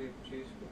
Save, chase, go.